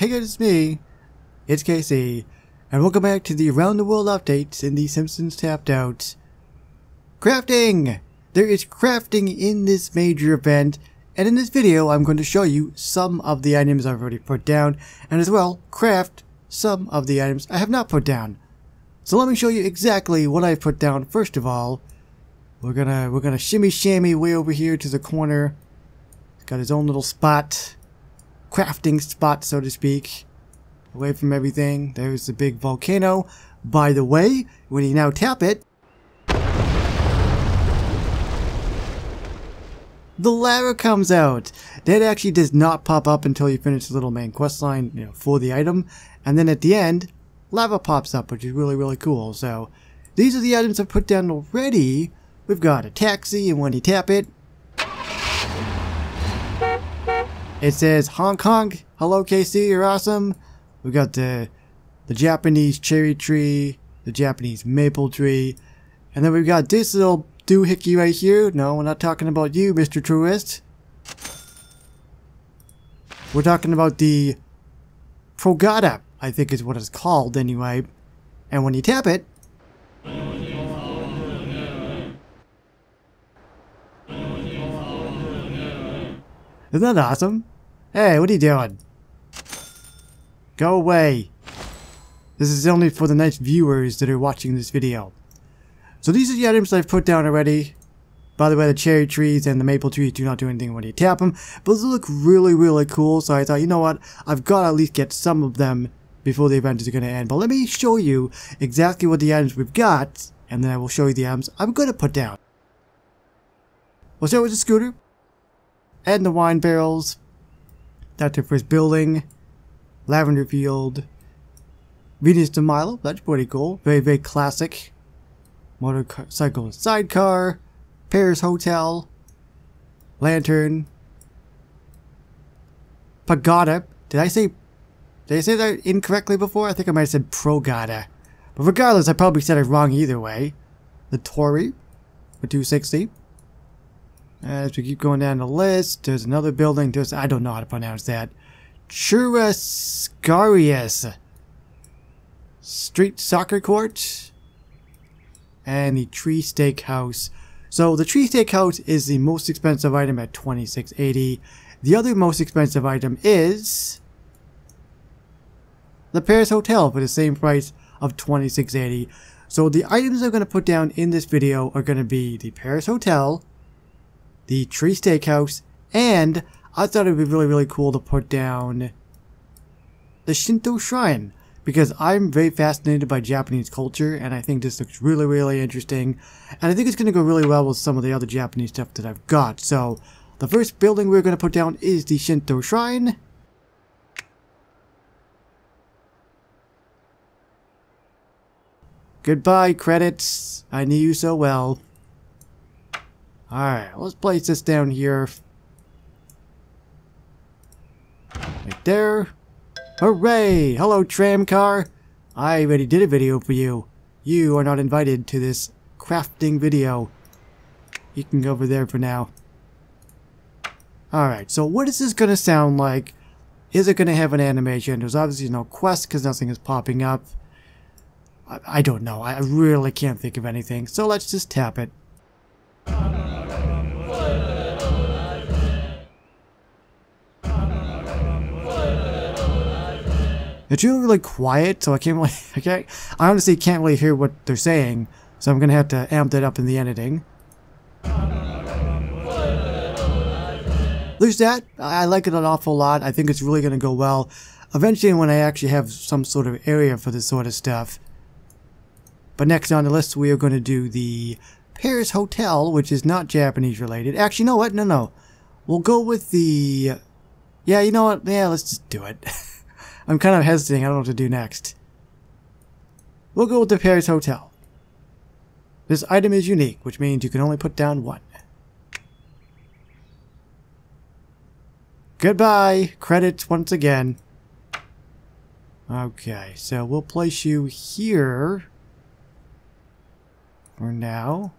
Hey guys, it's me. It's KC. And welcome back to the Around the World updates in the Simpsons Tapped Out. Crafting! There is crafting in this major event, and in this video I'm going to show you some of the items I've already put down, and as well, craft some of the items I have not put down. So let me show you exactly what I've put down first of all. We're gonna we're gonna shimmy shammy way over here to the corner. He's got his own little spot crafting spot, so to speak. Away from everything. There's the big volcano. By the way, when you now tap it, the lava comes out. That actually does not pop up until you finish the little main quest line you know, for the item. And then at the end, lava pops up, which is really, really cool. So these are the items I've put down already. We've got a taxi, and when you tap it, It says Hong Kong, hello KC, you're awesome. We got the the Japanese cherry tree, the Japanese maple tree, and then we've got this little doohickey right here. No, we're not talking about you, Mr. Truist. We're talking about the Progata, I think is what it's called anyway. And when you tap it, Isn't that awesome? Hey, what are you doing? Go away. This is only for the nice viewers that are watching this video. So these are the items I've put down already. By the way, the cherry trees and the maple trees do not do anything when you tap them, but they look really, really cool, so I thought, you know what, I've got to at least get some of them before the event is going to end. But let me show you exactly what the items we've got, and then I will show you the items I'm going to put down. We'll start with the scooter, and the wine barrels, Dr. First Building, Lavender Field, Venus de Milo, that's pretty cool, very, very classic, motorcycle sidecar, Paris Hotel, Lantern, Pagoda, did I say, did I say that incorrectly before? I think I might have said Progada. but regardless, I probably said it wrong either way. The Torii, for 260, as we keep going down the list, there's another building. There's I don't know how to pronounce that. Churrascarius Street Soccer Court and the Tree Steakhouse. So the Tree Steakhouse is the most expensive item at 2680. The other most expensive item is the Paris Hotel for the same price of 2680. So the items I'm going to put down in this video are going to be the Paris Hotel, the Tree Steakhouse, and I thought it would be really, really cool to put down the Shinto Shrine because I'm very fascinated by Japanese culture and I think this looks really, really interesting. And I think it's going to go really well with some of the other Japanese stuff that I've got. So the first building we're going to put down is the Shinto Shrine. Goodbye, credits. I knew you so well. Alright, let's place this down here. Right there. Hooray! Hello, tram car! I already did a video for you. You are not invited to this crafting video. You can go over there for now. Alright, so what is this going to sound like? Is it going to have an animation? There's obviously no quest because nothing is popping up. I, I don't know. I really can't think of anything. So let's just tap it. It's really, really quiet, so I can't really, I can't, I honestly can't really hear what they're saying, so I'm gonna have to amp that up in the editing. There's that. I like it an awful lot. I think it's really gonna go well. Eventually when I actually have some sort of area for this sort of stuff. But next on the list we are to do the Paris Hotel, which is not Japanese related. Actually, you know what? No, no. We'll go with the... Yeah, you know what? Yeah, let's just do it. I'm kind of hesitating. I don't know what to do next. We'll go with the Paris Hotel. This item is unique, which means you can only put down one. Goodbye! Credits once again. Okay, so we'll place you here for now.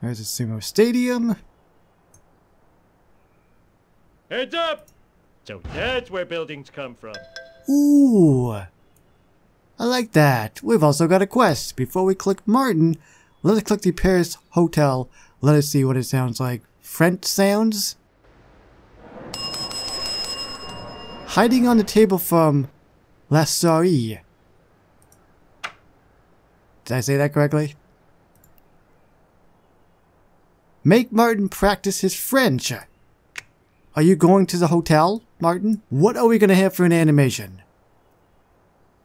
There's a sumo stadium. Heads up! So that's where buildings come from. Ooh. I like that. We've also got a quest. Before we click Martin, let us click the Paris Hotel. Let us see what it sounds like. French sounds? Hiding on the table from La Souris. Did I say that correctly? Make Martin practice his French. Are you going to the hotel, Martin? What are we going to have for an animation?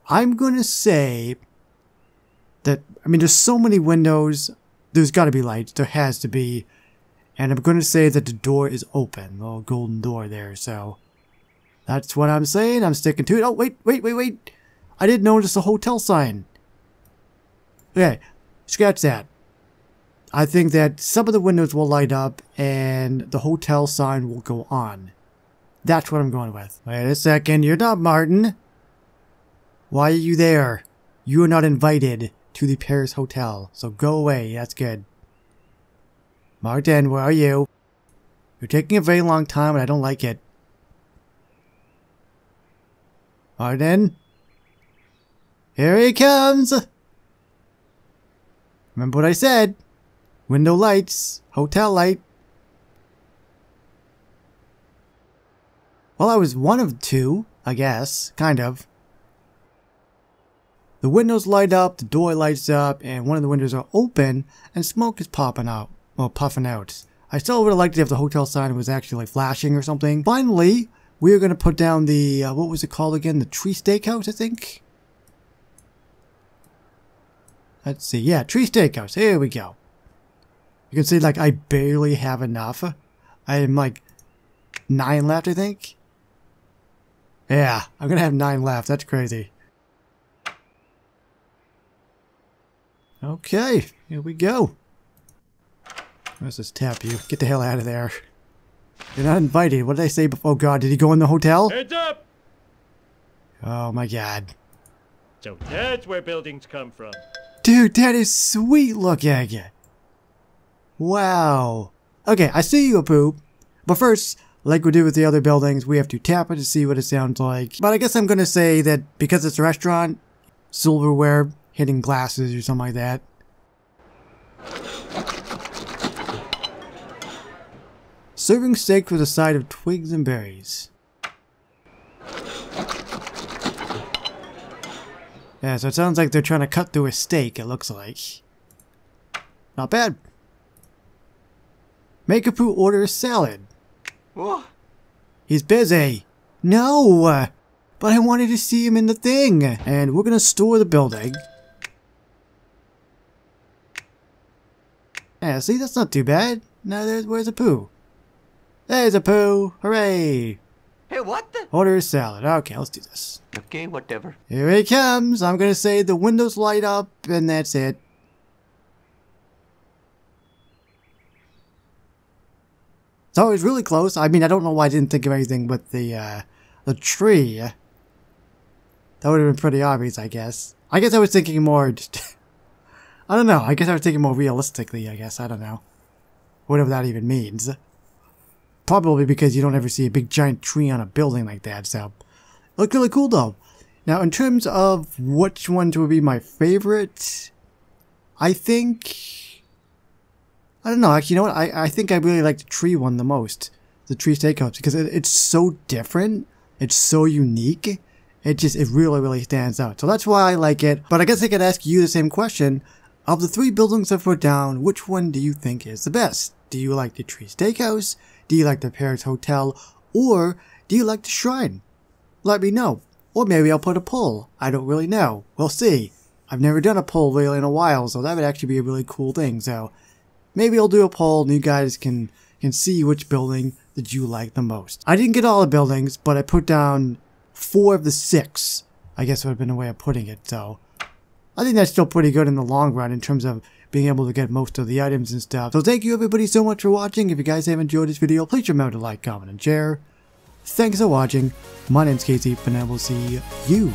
I'm going to say that, I mean, there's so many windows. There's got to be lights. There has to be. And I'm going to say that the door is open. The little golden door there. So that's what I'm saying. I'm sticking to it. Oh, wait, wait, wait, wait. I didn't notice the hotel sign. Okay, scratch that. I think that some of the windows will light up and the hotel sign will go on. That's what I'm going with. Wait a second, you're not Martin. Why are you there? You are not invited to the Paris Hotel, so go away, that's good. Martin, where are you? You're taking a very long time and I don't like it. Martin? Here he comes! Remember what I said? Window lights, hotel light. Well, I was one of two, I guess, kind of. The windows light up, the door lights up, and one of the windows are open, and smoke is popping out, well, puffing out. I still would have liked it if the hotel sign was actually like flashing or something. Finally, we are going to put down the, uh, what was it called again? The Tree Steakhouse, I think? Let's see. Yeah, Tree Steakhouse. Here we go. You can see, like, I barely have enough. I am, like, nine left, I think. Yeah, I'm going to have nine left. That's crazy. Okay, here we go. Let's just tap you. Get the hell out of there. You're not invited. What did I say before? Oh god, did he go in the hotel? Heads up! Oh my god. So that's where buildings come from. Dude, that is sweet looking. Wow. Okay, I see you, Apu. But first, like we do with the other buildings, we have to tap it to see what it sounds like. But I guess I'm gonna say that because it's a restaurant, silverware, hitting glasses or something like that. Serving steak with a side of twigs and berries. Yeah, so it sounds like they're trying to cut through a steak, it looks like. Not bad. Make Apu order a salad. What? He's busy. No! But I wanted to see him in the thing. And we're gonna store the building. Yeah, see, that's not too bad. Now there's, where's Apu? There's Apu! Hooray! Hey, what the? Order a salad. Okay, let's do this. Okay, whatever. Here he comes. I'm gonna say the windows light up, and that's it. So it was really close. I mean, I don't know why I didn't think of anything with the, uh, the tree. That would have been pretty obvious, I guess. I guess I was thinking more. I don't know. I guess I was thinking more realistically, I guess. I don't know. Whatever that even means. Probably because you don't ever see a big giant tree on a building like that, so... Look really cool, though. Now, in terms of which ones would be my favorite, I think... I don't know, actually, you know what? I, I think I really like the tree one the most. The tree steakhouse, because it, it's so different. It's so unique. It just, it really, really stands out. So that's why I like it. But I guess I could ask you the same question. Of the three buildings that were down, which one do you think is the best? Do you like the Tree Steakhouse? Do you like the Paris Hotel? Or do you like the Shrine? Let me know. Or maybe I'll put a poll. I don't really know. We'll see. I've never done a poll really in a while, so that would actually be a really cool thing. So maybe I'll do a poll and you guys can, can see which building that you like the most. I didn't get all the buildings, but I put down four of the six. I guess would have been a way of putting it, so I think that's still pretty good in the long run in terms of being able to get most of the items and stuff. So thank you everybody so much for watching. If you guys have enjoyed this video, please remember to like, comment, and share. Thanks for watching. My name's KC, and I will see you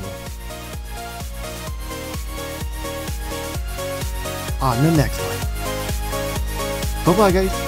on the next one. Bye-bye, guys.